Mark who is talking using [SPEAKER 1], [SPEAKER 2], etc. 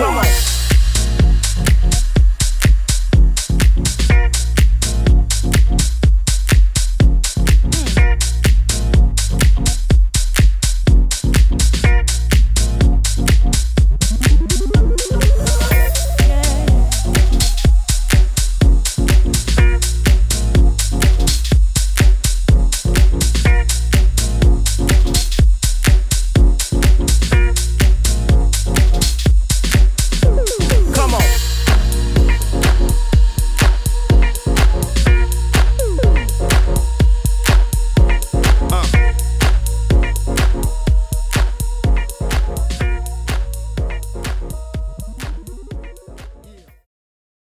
[SPEAKER 1] Come on.